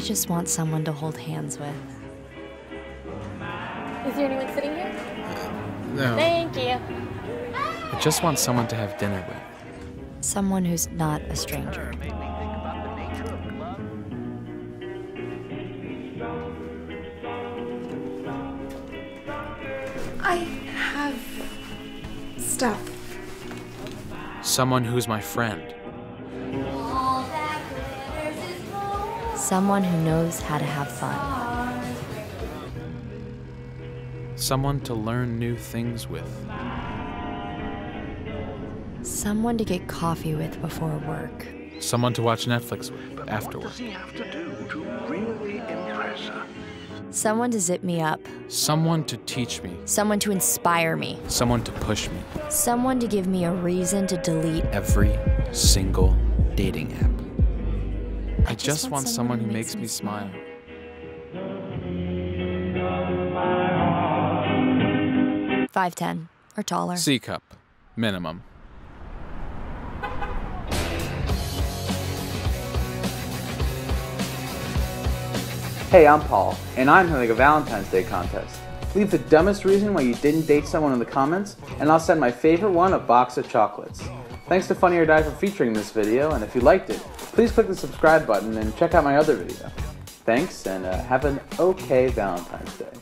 just want someone to hold hands with. Is there anyone sitting here? No. Thank you. I just want someone to have dinner with. Someone who's not a stranger. I have stuff. Someone who's my friend. Someone who knows how to have fun. Someone to learn new things with. Someone to get coffee with before work. Someone to watch Netflix with afterward. he to really? Someone to zip me up. Someone to teach me. Someone to inspire me. Someone to push me. Someone to give me a reason to delete. Every single dating app. I just want someone who makes me smile. Five ten or taller. C cup. Minimum. Hey, I'm Paul, and I'm having a Valentine's Day contest. Leave the dumbest reason why you didn't date someone in the comments, and I'll send my favorite one a box of chocolates. Thanks to Funny or Die for featuring this video, and if you liked it, please click the subscribe button and check out my other video. Thanks, and uh, have an okay Valentine's Day.